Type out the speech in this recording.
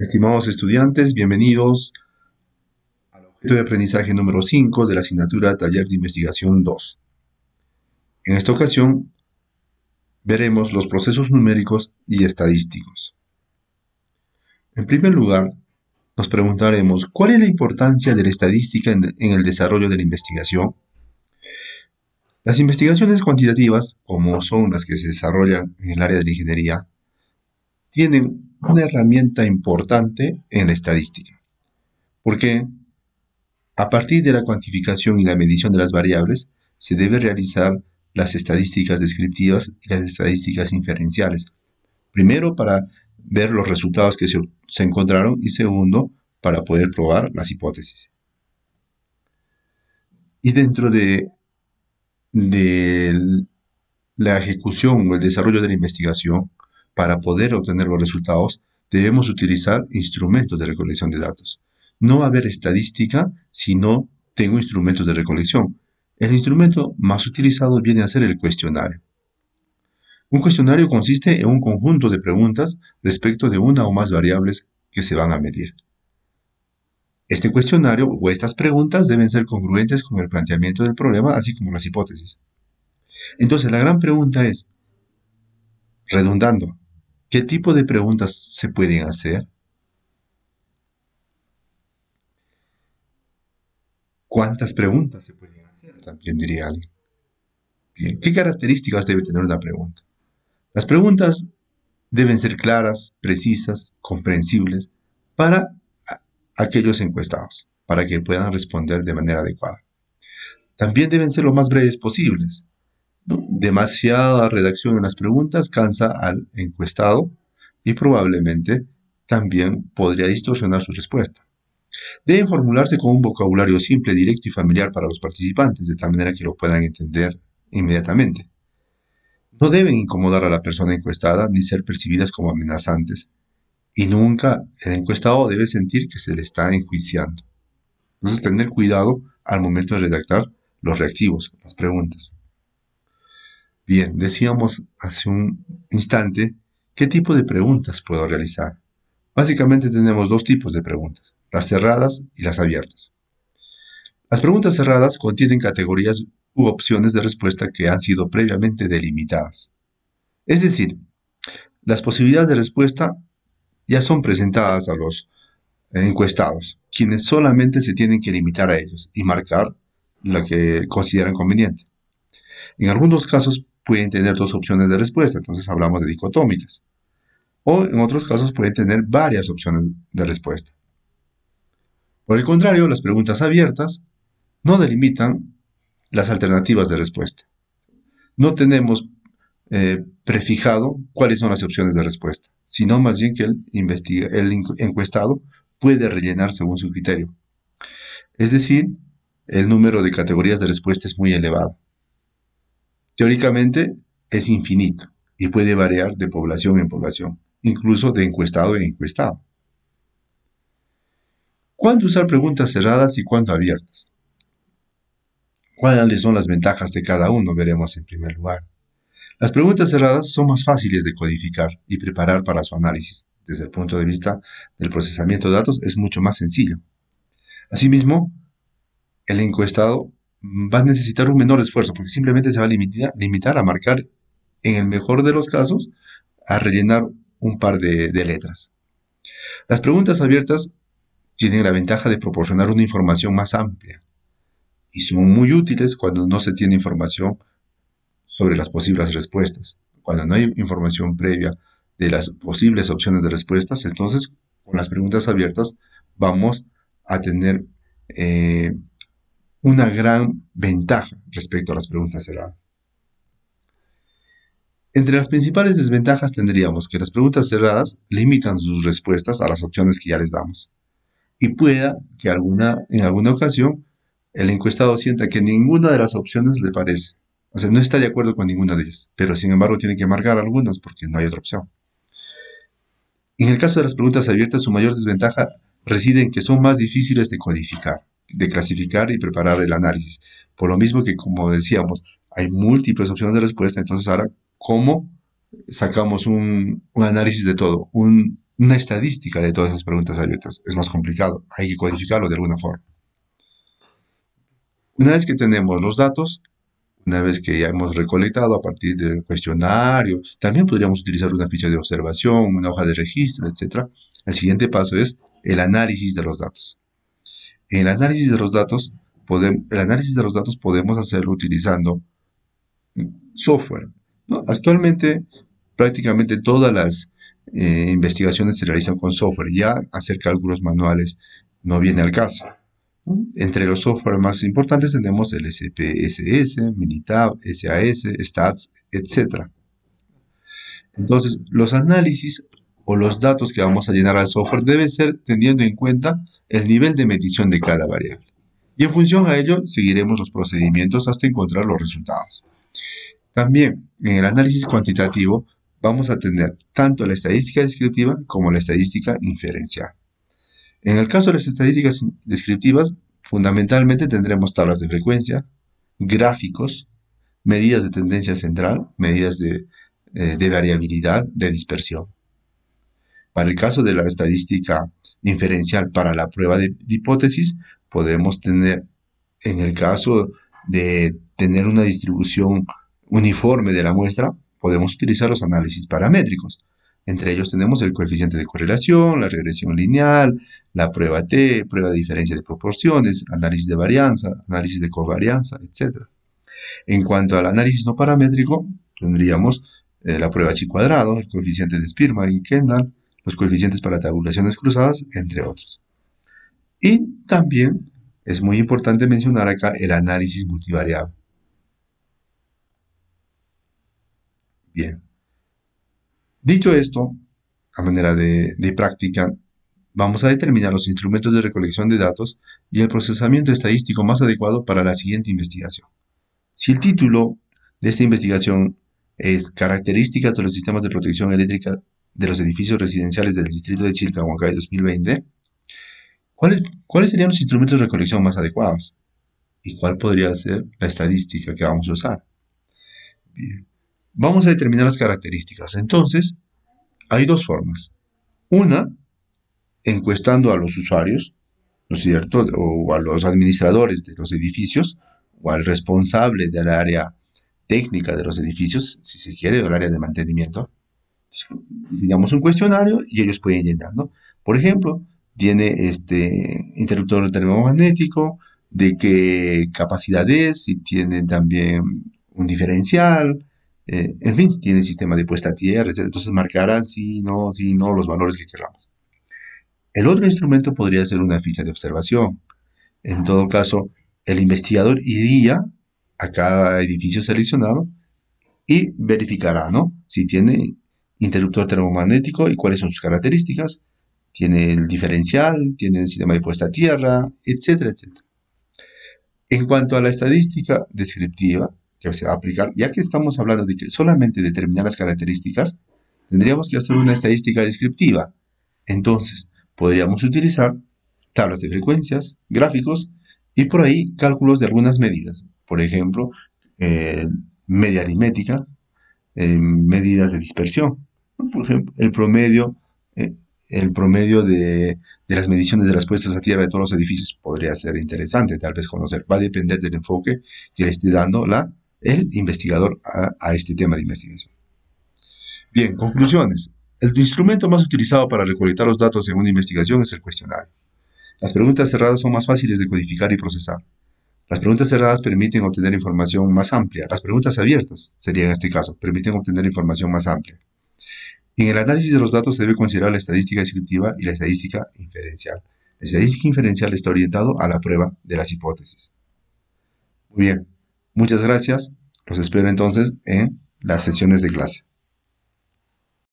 Estimados estudiantes, bienvenidos al objeto de aprendizaje número 5 de la asignatura Taller de Investigación 2. En esta ocasión veremos los procesos numéricos y estadísticos. En primer lugar, nos preguntaremos cuál es la importancia de la estadística en, el desarrollo de la investigación. Las investigaciones cuantitativas, como son las que se desarrollan en el área de la ingeniería, tienen una herramienta importante en la estadística. Porque a partir de la cuantificación y la medición de las variables, se debe realizar las estadísticas descriptivas y las estadísticas inferenciales. Primero, para ver los resultados que se, encontraron y segundo, para poder probar las hipótesis. Y dentro de, de la ejecución o el desarrollo de la investigación, para poder obtener los resultados, debemos utilizar instrumentos de recolección de datos. No va a haber estadística si no tengo instrumentos de recolección. El instrumento más utilizado viene a ser el cuestionario. Un cuestionario consiste en un conjunto de preguntas respecto de una o más variables que se van a medir. Este cuestionario o estas preguntas deben ser congruentes con el planteamiento del problema, así como las hipótesis. Entonces, la gran pregunta es, redundando, ¿Qué tipo de preguntas se pueden hacer? ¿Cuántas preguntas se pueden hacer? También diría alguien. Bien, ¿qué características debe tener una pregunta? Las preguntas deben ser claras, precisas, comprensibles para aquellos encuestados, para que puedan responder de manera adecuada. También deben ser lo más breves posibles, Demasiada redacción en las preguntas cansa al encuestado y probablemente también podría distorsionar su respuesta. Deben formularse con un vocabulario simple, directo y familiar para los participantes, de tal manera que lo puedan entender inmediatamente. No deben incomodar a la persona encuestada ni ser percibidas como amenazantes. Y nunca el encuestado debe sentir que se le está enjuiciando. Entonces, tener cuidado al momento de redactar los reactivos, las preguntas. Bien, decíamos hace un instante, ¿qué tipo de preguntas puedo realizar? Básicamente tenemos dos tipos de preguntas, las cerradas y las abiertas. Las preguntas cerradas contienen categorías u opciones de respuesta que han sido previamente delimitadas. Es decir, las posibilidades de respuesta ya son presentadas a los encuestados, quienes solamente se tienen que limitar a ellos y marcar la que consideran conveniente. En algunos casos pueden tener dos opciones de respuesta, entonces hablamos de dicotómicas. O en otros casos pueden tener varias opciones de respuesta. Por el contrario, las preguntas abiertas no delimitan las alternativas de respuesta. No tenemos eh, prefijado cuáles son las opciones de respuesta, sino más bien que el, el encuestado puede rellenar según su criterio. Es decir, el número de categorías de respuesta es muy elevado. Teóricamente es infinito y puede variar de población en población, incluso de encuestado en encuestado. ¿Cuándo usar preguntas cerradas y cuándo abiertas? ¿Cuáles son las ventajas de cada uno? Veremos en primer lugar. Las preguntas cerradas son más fáciles de codificar y preparar para su análisis. Desde el punto de vista del procesamiento de datos es mucho más sencillo. Asimismo, el encuestado va a necesitar un menor esfuerzo porque simplemente se va a limitar, a marcar, en el mejor de los casos, a rellenar un par de, de letras. Las preguntas abiertas tienen la ventaja de proporcionar una información más amplia y son muy útiles cuando no se tiene información sobre las posibles respuestas. Cuando no hay información previa de las posibles opciones de respuestas, entonces con las preguntas abiertas vamos a tener eh, una gran ventaja respecto a las preguntas cerradas. Entre las principales desventajas tendríamos que las preguntas cerradas limitan sus respuestas a las opciones que ya les damos. Y pueda que alguna, en alguna ocasión el encuestado sienta que ninguna de las opciones le parece. O sea, no está de acuerdo con ninguna de ellas, pero sin embargo tiene que marcar algunas porque no hay otra opción. En el caso de las preguntas abiertas, su mayor desventaja reside en que son más difíciles de codificar de clasificar y preparar el análisis. Por lo mismo que, como decíamos, hay múltiples opciones de respuesta, entonces ahora, ¿cómo sacamos un, análisis de todo? Un, una estadística de todas esas preguntas abiertas. Es más complicado, hay que codificarlo de alguna forma. Una vez que tenemos los datos, una vez que ya hemos recolectado a partir del cuestionario, también podríamos utilizar una ficha de observación, una hoja de registro, etc. El siguiente paso es el análisis de los datos. El análisis de los datos, el análisis de los datos podemos hacerlo utilizando software. Actualmente, prácticamente todas las eh, investigaciones se realizan con software. Ya hacer cálculos manuales no viene al caso. Entre los software más importantes tenemos el SPSS, Minitab, SAS, Stats, etc. Entonces, los análisis o los datos que vamos a llenar al software deben ser teniendo en cuenta el nivel de medición de cada variable. Y en función a ello, seguiremos los procedimientos hasta encontrar los resultados. También, en el análisis cuantitativo, vamos a tener tanto la estadística descriptiva como la estadística inferencial. En el caso de las estadísticas descriptivas, fundamentalmente tendremos tablas de frecuencia, gráficos, medidas de tendencia central, medidas de, eh, variabilidad, de dispersión. Para el caso de la estadística inferencial para la prueba de, hipótesis, podemos tener, en el caso de tener una distribución uniforme de la muestra, podemos utilizar los análisis paramétricos. Entre ellos tenemos el coeficiente de correlación, la regresión lineal, la prueba T, prueba de diferencia de proporciones, análisis de varianza, análisis de covarianza, etc. En cuanto al análisis no paramétrico, tendríamos eh, la prueba chi cuadrado, el coeficiente de Spearman y Kendall, los coeficientes para tabulaciones cruzadas, entre otros. Y también es muy importante mencionar acá el análisis multivariable. Bien. Dicho esto, a manera de, práctica, vamos a determinar los instrumentos de recolección de datos y el procesamiento estadístico más adecuado para la siguiente investigación. Si el título de esta investigación es Características de los sistemas de protección eléctrica de los edificios residenciales del distrito de Chilcahuancay 2020, ¿cuáles, ¿cuáles serían los instrumentos de recolección más adecuados? ¿Y cuál podría ser la estadística que vamos a usar? Vamos a determinar las características. Entonces, hay dos formas. Una, encuestando a los usuarios, ¿no es cierto? O a los administradores de los edificios, o al responsable del área técnica de los edificios, si se quiere, o el área de mantenimiento. Digamos un cuestionario y ellos pueden llenar, ¿no? Por ejemplo, tiene este interruptor termomagnético, de qué capacidad es, si tiene también un diferencial, eh, en fin, tiene sistema de puesta a tierra, Entonces marcarán sí, no, sí, no, los valores que queramos. El otro instrumento podría ser una ficha de observación. En todo caso, el investigador iría a cada edificio seleccionado y verificará, ¿no? Si tiene interruptor termomagnético y cuáles son sus características, tiene el diferencial, tiene el sistema de puesta a tierra, etcétera, etcétera. En cuanto a la estadística descriptiva, que se va a aplicar, ya que estamos hablando de que solamente determinar las características, tendríamos que hacer una estadística descriptiva. Entonces, podríamos utilizar tablas de frecuencias, gráficos y por ahí cálculos de algunas medidas. Por ejemplo, eh, media aritmética, eh, medidas de dispersión. Por ejemplo, el promedio, eh, el promedio de, las mediciones de las puestas a tierra de todos los edificios podría ser interesante, tal vez conocer. Va a depender del enfoque que le esté dando el investigador a, este tema de investigación. Bien, conclusiones. El instrumento más utilizado para recolectar los datos en una investigación es el cuestionario. Las preguntas cerradas son más fáciles de codificar y procesar. Las preguntas cerradas permiten obtener información más amplia. Las preguntas abiertas, sería en este caso, permiten obtener información más amplia. En el análisis de los datos se debe considerar la estadística descriptiva y la estadística inferencial. La estadística inferencial está orientado a la prueba de las hipótesis. Muy bien. Muchas gracias. Los espero entonces en las sesiones de clase.